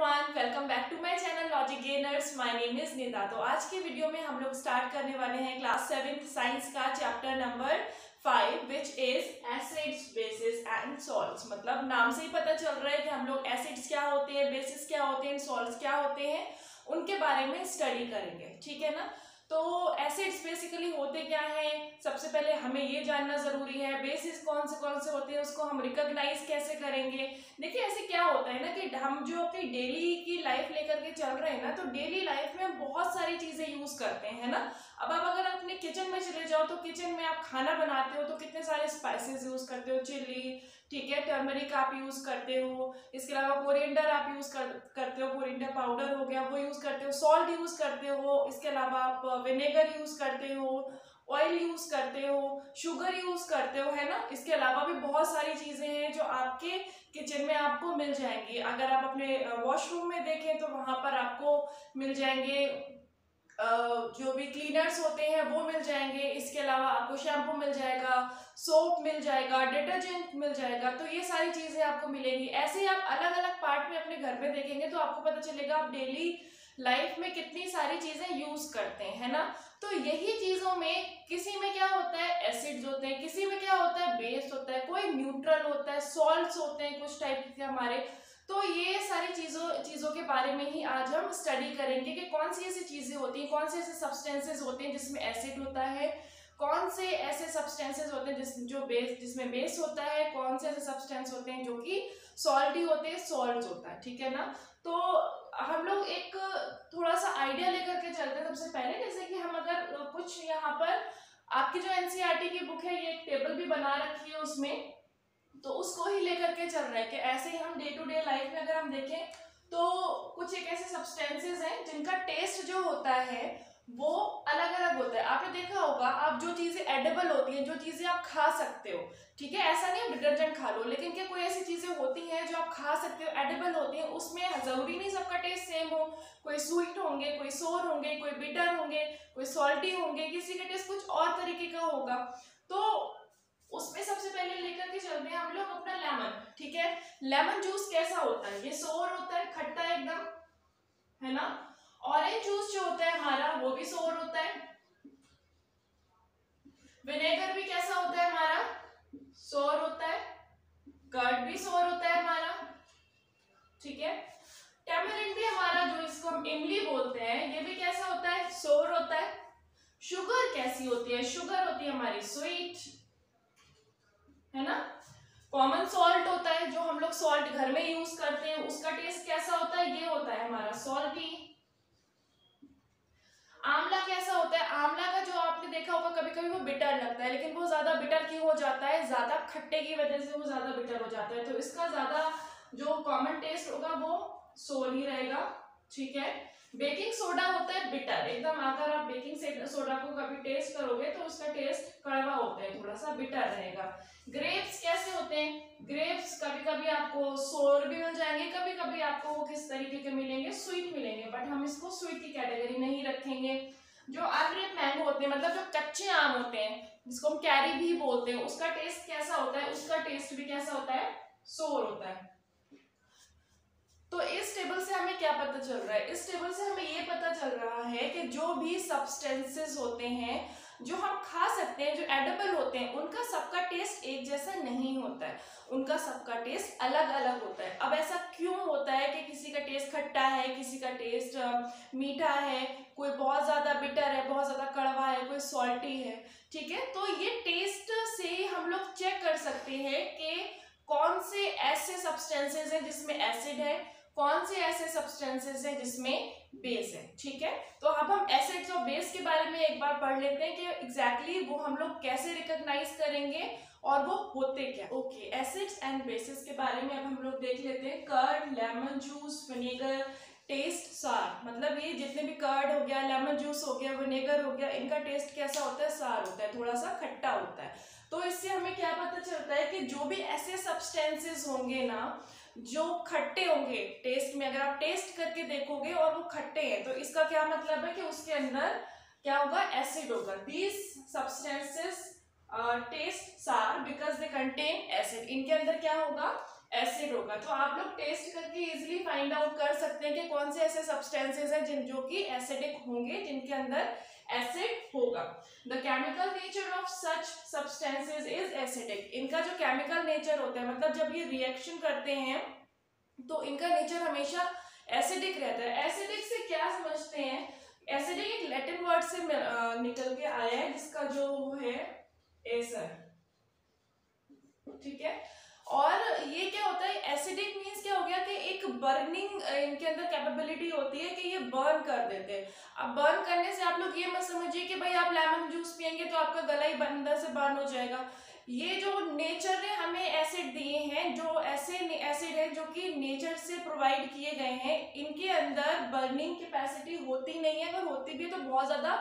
Everyone welcome back to my channel logic gainers my name is Nida तो आज के video में हम लोग स्टार्ट करने वाले हैं क्लास सेवेंथ साइंस का chapter number five which is acids bases and salts मतलब नाम से ही पता चल रहा है कि हम लोग एसिड्स क्या होते हैं बेसिस क्या होते हैं सॉल्ट्स क्या होते हैं, उनके बारे में स्टडी करेंगे। ठीक है ना? तो एसिड्स बेसिकली होते क्या है? सबसे पहले हमें ये जानना ज़रूरी है बेसिस कौन से कौन से होते हैं, उसको हम रिकॉग्नाइज कैसे करेंगे? देखिए, ऐसे क्या होता है ना कि हम जो अपनी डेली की लाइफ लेकर के चल रहे हैं ना तो डेली लाइफ में हम बहुत सारी चीज़ें यूज़ करते हैं ना? अब आप अगर अपने किचन में चले जाओ तो किचन में आप खाना बनाते हो तो कितने सारे स्पाइसेस यूज़ करते हो? चिल्ली ठीक है टर्मरिक आप यूज़ करते हो इसके अलावा कोरिएंडर आप यूज़ कर, करते हो कोरिएंडर पाउडर हो गया वो यूज़ करते हो सॉल्ट यूज़ करते हो इसके अलावा आप विनेगर यूज़ करते हो ऑयल यूज़ करते हो शुगर यूज़ करते हो है ना? इसके अलावा भी बहुत सारी चीज़ें हैं जो आपके किचन में आपको मिल जाएँगी। अगर आप अपने वॉशरूम में देखें तो वहाँ पर आपको मिल जाएँगे जो भी क्लीनर्स होते हैं, वो मिल जाएँगे। इसके अलावा आपको शैम्पू मिल जाएगा सोप मिल जाएगा डिटर्जेंट मिल जाएगा तो ये सारी चीज़ें आपको मिलेंगी। ऐसे ही आप अलग अलग पार्ट में अपने घर में देखेंगे तो आपको पता चलेगा आप डेली लाइफ में कितनी सारी चीज़ें यूज़ करते हैं, है ना? तो यही चीज़ों में किसी में क्या होता है? एसिड्स होते हैं, किसी में क्या होता है? बेस होता है, कोई न्यूट्रल होता है सॉल्ट्स होते हैं कुछ टाइप के हमारे। तो ये सारी चीज़ों चीज़ों के बारे में ही आज हम स्टडी करेंगे कि कौन सी ऐसी चीज़ें होती हैं, कौन से ऐसे सब्सटेंसेस होते हैं जिसमें एसिड होता है, कौन से ऐसे सब्सटेंसेस होते हैं जिस, जो बेस जिसमें बेस होता है, कौन से ऐसे सब्सटेंस होते हैं जो कि सॉल्टी होते हैं सॉल्ट होता है, ठीक है ना? तो हम लोग एक थोड़ा सा आइडिया लेकर के चलते हैं सबसे पहले, जैसे कि हम अगर, कुछ यहाँ पर, आपकी जो एनसीईआरटी की बुक है, ये एक टेबल भी बना रखी है उसमें तो उसको ही लेकर के चल रहा है कि ऐसे ही हम डे टू डे लाइफ में अगर हम देखें तो कुछ एक ऐसे सब्सटेंसेस हैं जिनका टेस्ट जो होता है, वो अलग अलग होता है। आपने देखा होगा, आप जो चीज़ें एडेबल होती हैं, जो चीज़ें आप खा सकते हो, ठीक है? ऐसा नहीं डिटर्जेंट खा लो, लेकिन क्या कोई ऐसी चीज़ें होती हैं जो आप खा सकते हो एडेबल होती हैं, उसमें ज़रूरी नहीं सबका टेस्ट सेम हो। कोई स्वीट होंगे, कोई सोर होंगे, कोई बिटर होंगे, कोई सॉल्टी होंगे, किसी का टेस्ट कुछ और तरीके का होगा। तो उसमें सबसे पहले लेकर के चलते हैं हम लोग अपना लेमन, ठीक है? लेमन जूस कैसा होता है? ये सोर होता है, खट्टा एकदम, है ना? ऑरेंज जूस जो होता है हमारा वो भी सोर होता है। विनेगर भी कैसा होता है हमारा? सोर होता है। कर्ड भी सोर होता है हमारा, ठीक है? टेमरिन भी हमारा जो इसको हम इमली बोलते हैं, ये भी कैसा होता है? सोर होता है। शुगर कैसी होती है? शुगर होती है हमारी स्वीट। है ना? कॉमन सॉल्ट होता है, जो हम लोग सॉल्ट घर में यूज़ करते हैं, उसका टेस्ट कैसा होता है? ये होता है हमारा सॉल्टी आंवला कैसा होता है? आंवला का जो आपने देखा होगा कभी कभी वो बिटर लगता है, लेकिन वो ज़्यादा बिटर क्यों हो जाता है? ज़्यादा खट्टे की वजह से वो ज़्यादा बिटर हो जाता है। तो इसका ज़्यादा जो कॉमन टेस्ट होगा, वो सोल ही रहेगा, ठीक है? बेकिंग सोडा होता है बिटर एकदम अगर आप बेकिंग सोडा को कभी टेस्ट करोगे तो उसका टेस्ट कड़वा होता है, थोड़ा सा बिटर रहेगा। ग्रेप्स कैसे होते हैं? ग्रेप्स कभी कभी आपको सोर भी मिल जाएँगे कभी कभी आपको वो किस तरीके के मिलेंगे? स्वीट मिलेंगे बट हम इसको स्वीट की कैटेगरी नहीं रखेंगे। जो अनरेड मैंगो होते हैं मतलब जो कच्चे आम होते हैं, जिसको हम कैरी भी बोलते हैं, उसका टेस्ट कैसा होता है? उसका टेस्ट भी कैसा होता है? सोर होता है। तो इस टेबल से हमें क्या पता चल रहा है? इस टेबल से हमें ये पता चल रहा है कि जो भी सब्सटेंसेस होते हैं, जो हम खा सकते हैं, जो एडेबल होते हैं, उनका सबका टेस्ट एक जैसा नहीं होता है। उनका सबका टेस्ट अलग अलग होता है। अब ऐसा क्यों होता है कि किसी का टेस्ट खट्टा है, किसी का टेस्ट मीठा है, कोई बहुत ज़्यादा बिटर है, बहुत ज़्यादा कड़वा है, कोई सॉल्टी है, ठीक है? तो ये टेस्ट से हम लोग चेक कर सकते हैं कि कौन से ऐसे सब्सटेंसेज हैं जिसमें एसिड है कौन से ऐसे सब्सटेंसेस हैं जिसमें बेस है? ठीक है? तो अब हम एसिड्स और बेस के बारे में एक बार पढ़ लेते हैं कि एग्जैक्टली exactly वो हम लोग कैसे रिकॉग्नाइज करेंगे और वो होते क्या? ओके एसिड्स एंड बेसिस के बारे में अब हम लोग देख लेते हैं। Curd lemon juice vinegar taste sour. मतलब ये जितने भी कर्ड हो गया लेमन जूस हो गया विनेगर हो गया, इनका टेस्ट कैसा होता है? सार होता है थोड़ा सा खट्टा होता है। तो इससे हमें क्या पता चलता है कि जो भी ऐसे सब्सटेंसेस होंगे ना जो खट्टे होंगे टेस्ट में अगर आप टेस्ट करके देखोगे और वो खट्टे हैं तो इसका क्या मतलब है कि उसके अंदर क्या होगा? एसिड होगा। These substances taste sour because they contain acid इनके अंदर क्या होगा? एसिड होगा। तो आप लोग टेस्ट करके इजिली फाइंड आउट कर सकते हैं कि कौन से ऐसे सब्सटेंसेस हैं जिन जो कि एसिडिक होंगे, जिनके अंदर एसिड होगा। The chemical nature of such substances is acidic इनका जो केमिकल नेचर होता है मतलब जब ये रिएक्शन करते हैं तो इनका नेचर हमेशा एसिडिक रहता है। एसिडिक से क्या समझते हैं? एसिडिक एक लैटिन वर्ड से निकल के आया है, जिसका जो है एसर ठीक है? और ये क्या होता है एसिडिक मीन्स क्या हो गया कि एक बर्निंग इनके अंदर कैपेबिलिटी होती है कि ये बर्न कर देते हैं। अब बर्न करने से आप लोग ये मत समझिए कि भाई आप लेमन जूस पियेंगे तो आपका गला ही अंदर से बर्न हो जाएगा। ये जो नेचर ने हमें एसिड दिए हैं, जो ऐसे एसिड है जो कि नेचर से प्रोवाइड किए गए हैं, इनके अंदर बर्निंग कैपेसिटी होती नहीं है। अगर होती भी है तो बहुत ज़्यादा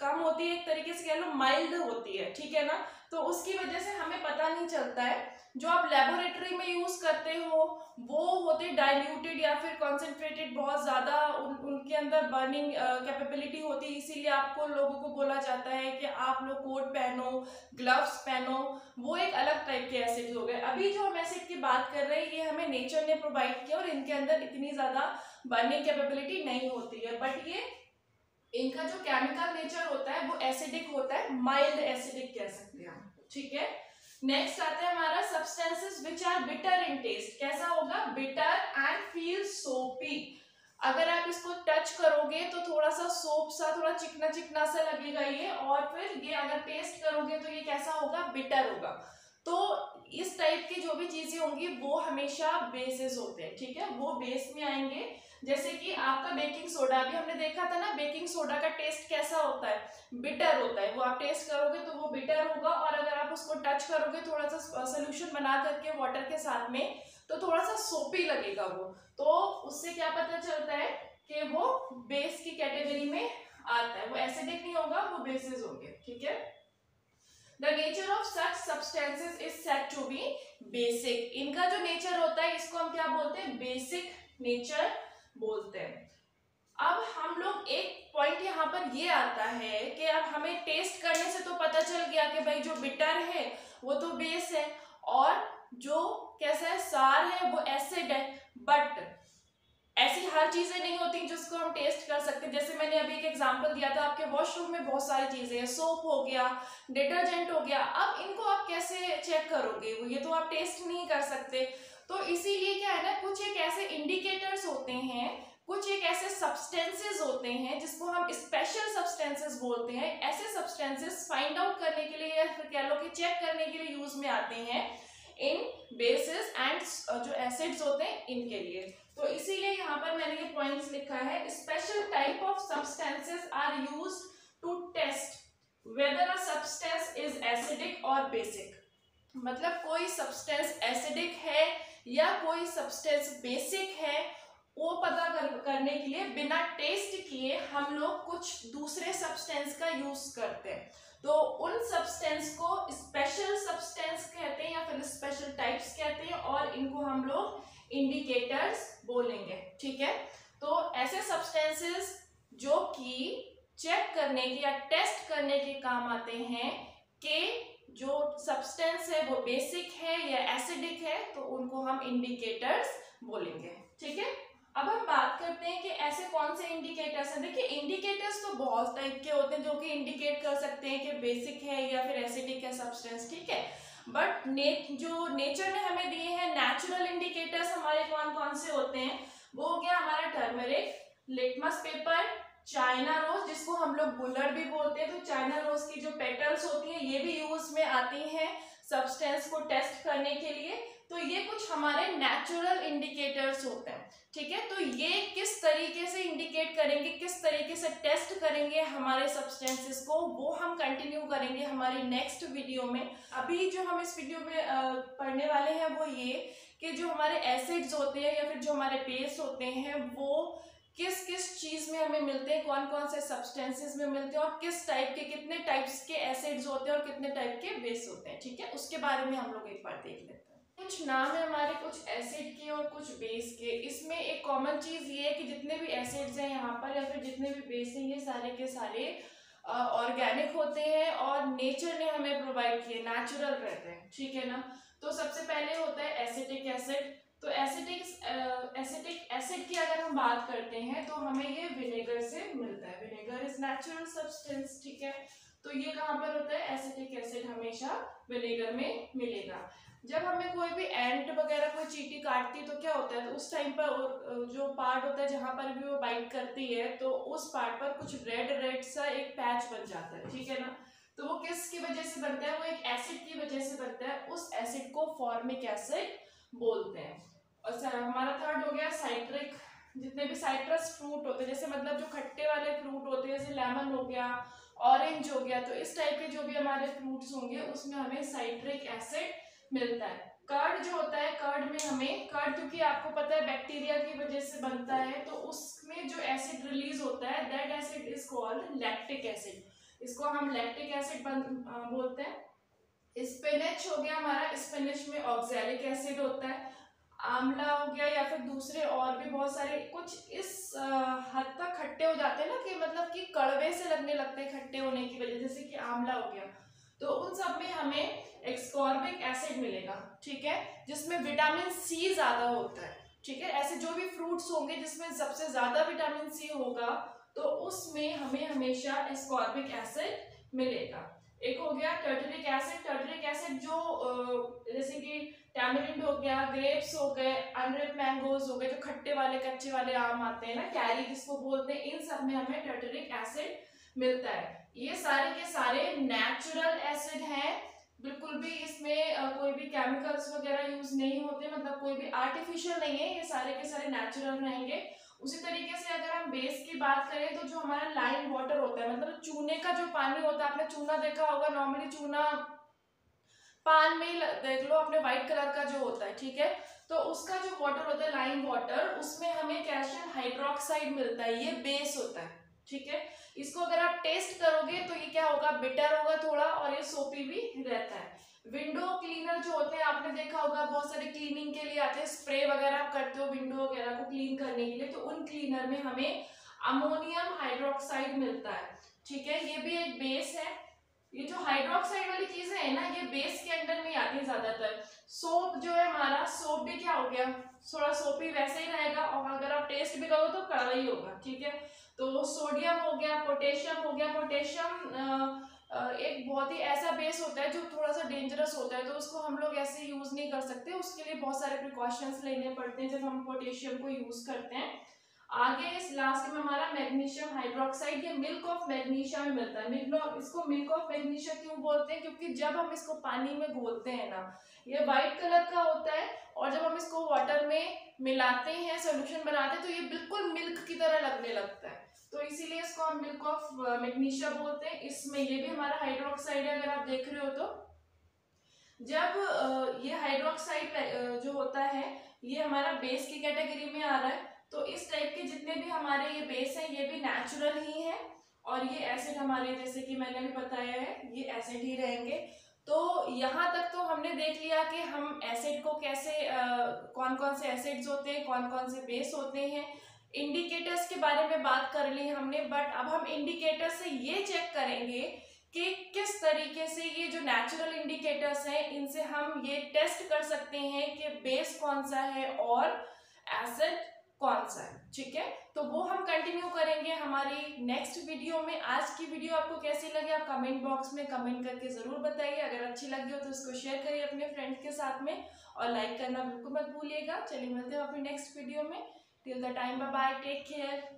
कम होती है, एक तरीके से कह लो माइल्ड होती है, ठीक है ना? तो उसकी वजह से हमें पता नहीं चलता है। जो आप लेबोरेटरी में यूज़ करते हो वो होते डाइल्यूटेड या फिर कॉन्सेंट्रेटेड बहुत ज़्यादा उन, उनके अंदर बर्निंग कैपेबिलिटी होती है। इसीलिए आपको लोगों को बोला जाता है कि आप लोग कोट पहनो ग्लव्स पहनो वो एक अलग टाइप के एसिड हो गए। अभी जो हम एसिड की बात कर रहे हैं ये हमें नेचर ने प्रोवाइड किया और इनके अंदर इतनी ज़्यादा बर्निंग कैपेबिलिटी नहीं होती है। बट ये इनका जो केमिकल नेचर होता है वो एसिडिक होता है माइल्ड एसिडिक कह सकते हैं ठीक है? नेक्स्ट आता है हमारा substances which are bitter in taste कैसा होगा? बिटर एंड फील सोपी अगर आप इसको टच करोगे तो थोड़ा सा सोप सा, थोड़ा चिकना चिकना सा लगेगा ये और फिर ये अगर टेस्ट करोगे तो ये कैसा होगा? बिटर होगा. तो इस टाइप की जो भी चीज़ें होंगी, वो हमेशा बेसिस होते हैं, ठीक है? वो बेस में आएँगे. जैसे कि आपका बेकिंग सोडा, अभी हमने देखा था ना, बेकिंग सोडा का टेस्ट कैसा होता है? बिटर होता है। वो आप टेस्ट करोगे तो वो बिटर होगा और अगर आप उसको टच करोगे, थोड़ा सा सोल्यूशन बना करके वाटर के साथ में तो थोड़ा सा सोपी लगेगा वो। तो उससे क्या पता चलता है कि वो बेस की कैटेगरी में आता है। वो एसिडिक नहीं होगा, वो बेसिस होंगे। ठीक है? The nature of such substances is said to be basic इनका जो नेचर होता है, इसको हम क्या बोलते हैं? बेसिक नेचर बोलते हैं। अब हम लोग एक पॉइंट यहाँ पर ये आता है कि अब हमें टेस्ट करने से तो पता चल गया कि भाई जो बिटर है, वो तो बेस है और जो कैसा है, सार है, वो एसिड है। बट ऐसी हर चीज़ें नहीं होती जिसको हम टेस्ट कर सकते। जैसे मैंने अभी एक एग्जांपल दिया था, आपके वॉशरूम में बहुत सारी चीज़ें हैं। सोप हो गया डिटर्जेंट हो गया। अब इनको आप कैसे चेक करोगे? ये तो आप टेस्ट नहीं कर सकते। तो इसीलिए क्या है ना, कुछ एक ऐसे इंडिकेटर्स होते हैं, कुछ एक ऐसे सब्सटेंसेस होते हैं, जिसको हम स्पेशल सब्सटेंसेस बोलते हैं। ऐसे सब्सटेंसेस फाइंड आउट करने के लिए या फिर कह लो कि चेक करने के लिए यूज़ में आते हैं इन बेसिस एंड जो एसिड्स होते हैं, इनके लिए। तो इसीलिए यहाँ पर मैंने ये पॉइंट्स लिखा है special type of substances are used to test whether a substance is acidic और बेसिक मतलब कोई सब्सटेंस एसिडिक है या कोई सब्सटेंस बेसिक है वो पता कर, करने के लिए बिना टेस्ट किए हम लोग कुछ दूसरे सब्सटेंस का यूज़ करते हैं। तो उन सब्सटेंस को स्पेशल सब्सटेंस कहते हैं या फिर स्पेशल टाइप्स कहते हैं और इनको हम लोग इंडिकेटर्स बोलेंगे ठीक है? तो ऐसे सब्सटेंसेस जो कि चेक करने के या टेस्ट करने के काम आते हैं कि जो सब्सटेंस है, वो बेसिक है या एसिडिक है तो उनको हम इंडिकेटर्स बोलेंगे। ठीक है? अब हम बात करते हैं कि ऐसे कौन से इंडिकेटर्स हैं। देखिए इंडिकेटर्स तो बहुत टाइप के होते हैं जो कि इंडिकेट कर सकते हैं कि बेसिक है या फिर एसिडिक है सब्सटेंस ठीक है? बट ने जो नेचर ने हमें दिए हैं नेचुरल इंडिकेटर्स हमारे कौन कौन से होते हैं? वो हो गया हमारा turmeric litmus paper China rose, जिसको हम लोग बुलर भी बोलते हैं तो चाइना रोज की जो पेटल्स होती है, ये भी यूज़ में आती हैं सब्सटेंस को टेस्ट करने के लिए। तो ये कुछ हमारे नेचुरल इंडिकेटर्स होते हैं, ठीक है? तो ये किस तरीके से इंडिकेट करेंगे, किस तरीके से टेस्ट करेंगे हमारे सब्सटेंसेस को, वो हम कंटिन्यू करेंगे हमारी नेक्स्ट वीडियो में। अभी जो हम इस वीडियो में पढ़ने वाले हैं, वो ये कि जो हमारे एसिड्स होते हैं या फिर जो हमारे पेस्ट होते हैं, वो किस किस चीज़ में हमें मिलते हैं, कौन कौन से सब्सटेंसेस में मिलते हैं और किस टाइप के, कितने टाइप्स के एसिड्स होते हैं और कितने टाइप के बेस होते हैं, ठीक है? उसके बारे में हम लोग एक बार देख लेते हैं। कुछ नाम है हमारे, कुछ एसिड के और कुछ बेस के। इसमें एक कॉमन चीज़ ये है कि जितने भी एसिड्स हैं यहाँ पर, या फिर जितने भी बेस हैं, ये सारे के सारे ऑर्गेनिक होते हैं और नेचर ने हमें प्रोवाइड किए नेचुरल रहते हैं, ठीक है ना? तो सबसे पहले होता है एसिटिक एसिड तो एसिटिक एसिटिक एसिड की अगर हम बात करते हैं तो हमें ये विनेगर से मिलता है। विनेगर इज़ नेचुरल सब्सटेंस ठीक है? तो ये कहाँ पर होता है? एसिटिक एसिड हमेशा विनेगर में मिलेगा। जब हमें कोई भी एंट वगैरह कोई चीटी काटती है तो क्या होता है? तो उस टाइम पर जो पार्ट होता है, जहाँ पर भी वो बाइट करती है तो उस पार्ट पर कुछ रेड रेड सा एक पैच बन जाता है, ठीक है ना? तो वो किसकी वजह से बनता है? वो एक एसिड की वजह से बनता है। उस एसिड को फॉर्मिक एसिड बोलते हैं। और हमारा थर्ड हो गया साइट्रिक जितने भी साइट्रस फ्रूट होते हैं, जैसे मतलब जो खट्टे वाले फ्रूट होते हैं, जैसे लेमन हो गया ऑरेंज हो गया तो इस टाइप के जो भी हमारे फ्रूट्स होंगे, उसमें हमें साइट्रिक एसिड मिलता है। कर्ड जो होता है कर्ड में हमें कर्ड क्योंकि आपको पता है बैक्टीरिया की वजह से बनता है तो उसमें जो एसिड रिलीज़ होता है that acid is called lactic acid इसको हम लैक्टिक एसिड बोलते हैं। स्पिनच हो गया हमारा, स्पिनच में ऑक्जेलिक एसिड होता है, आंवला हो गया या फिर दूसरे और भी बहुत सारे, कुछ इस हद तक खट्टे हो जाते हैं ना कि मतलब कि कड़वे से लगने लगते हैं खट्टे होने की वजह जैसे कि आंवला हो गया। तो उन सब में हमें एक्सकॉर्बिक एसिड मिलेगा, ठीक है? जिसमें विटामिन सी ज़्यादा होता है, ठीक है? ऐसे जो भी फ्रूट्स होंगे जिसमें सबसे ज़्यादा विटामिन सी होगा तो उसमें हमें हमेशा एस्कॉर्बिक एसिड मिलेगा। एक हो गया टर्टरिक एसिड टर्टरिक एसिड जो जैसे कि टैमरिंड हो गया ग्रेप्स हो गए अनरिप मैंगोज हो गए, जो खट्टे वाले, कच्चे वाले आम आते हैं ना, कैरी जिसको बोलते हैं, इन सब में हमें टर्टरिक एसिड मिलता है। ये सारे के सारे नेचुरल एसिड हैं। बिल्कुल भी इसमें कोई भी केमिकल्स वगैरह यूज़ नहीं होते मतलब कोई भी आर्टिफिशियल नहीं है, ये सारे के सारे नेचुरल रहेंगे। उसी तरीके से अगर हम बेस की बात करें तो जो हमारा लाइन वाटर होता है मतलब चूने का जो पानी होता है, आपने चूना देखा होगा नॉर्मली चूना पान में देख लो अपने व्हाइट कलर का जो होता है, ठीक है? तो उसका जो वाटर होता है लाइम वाटर उसमें हमें कैल्शियम हाइड्रोक्साइड मिलता है, ये बेस होता है, ठीक है? इसको अगर आप टेस्ट करोगे तो ये क्या होगा बिटर होगा थोड़ा और ये सोपी भी रहता है। विंडो क्लीनर जो होते हैं, आपने देखा होगा, बहुत सारे क्लीनिंग के लिए आते हैं स्प्रे वगैरह आप करते हो विंडो वगैरह को क्लीन करने के लिए तो उन क्लीनर में हमें अमोनियम हाइड्रोक्साइड मिलता है। ठीक है, ये भी एक बेस है। ये जो हाइड्रोक्साइड वाली चीज़ें है ना, ये बेस के अंदर में आती है ज़्यादातर। सोप जो है हमारा सोप भी क्या हो गया? थोड़ा सोप ही वैसे ही रहेगा, और अगर आप टेस्ट भी करो तो कड़ा ही होगा, ठीक है? तो सोडियम हो गया पोटेशियम हो गया पोटेशियम एक बहुत ही ऐसा बेस होता है जो थोड़ा सा डेंजरस होता है तो उसको हम लोग ऐसे यूज़ नहीं कर सकते। उसके लिए बहुत सारे प्रिकॉशंस लेने पड़ते हैं जब हम पोटेशियम को यूज़ करते हैं। आगे इस लास्ट में हमारा मैग्नीशियम हाइड्रोक्साइड ये मिल्क ऑफ़ मैग्नीशिया में मिलता है। मिल्क इसको मिल्क ऑफ़ मैग्नीशिया क्यों बोलते हैं? क्योंकि जब हम इसको पानी में घोलते हैं ना, ये व्हाइट कलर का होता है और जब हम इसको वाटर में मिलाते हैं सोल्यूशन बनाते हैं तो ये बिल्कुल मिल्क की तरह लगने लगता है। तो इसीलिए इसको हम मिल्क ऑफ़ मैग्नीशिया बोलते हैं। इसमें ये भी हमारा हाइड्रोक्साइड है अगर आप देख रहे हो तो। जब uh, ये हाइड्रोक्साइड uh, जो होता है ये हमारा बेस की कैटेगरी में आ रहा है तो इस टाइप के जितने भी हमारे ये बेस हैं ये भी नेचुरल ही है। और ये एसिड हमारे जैसे कि मैंने भी बताया है ये एसिड ही रहेंगे। तो यहाँ तक तो हमने देख लिया कि हम एसिड को कैसे आ, uh, कौन कौन से एसिड्स होते हैं कौन कौन से बेस होते हैं। इंडिकेटर्स के बारे में बात कर ली हमने बट अब हम इंडिकेटर से ये चेक करेंगे कि किस तरीके से ये जो नेचुरल इंडिकेटर्स हैं, इनसे हम ये टेस्ट कर सकते हैं कि बेस कौन सा है और एसिड कौन सा है, ठीक है? तो वो हम कंटिन्यू करेंगे हमारी नेक्स्ट वीडियो में। आज की वीडियो आपको कैसी लगी, आप कमेंट बॉक्स में कमेंट करके ज़रूर बताइए। अगर अच्छी लगी हो तो इसको शेयर करिए अपने फ्रेंड्स के साथ में और लाइक करना बिल्कुल मत भूलिएगा। चलिए मिलते हैं अपनी नेक्स्ट वीडियो में। Till the time, bye bye. Take care.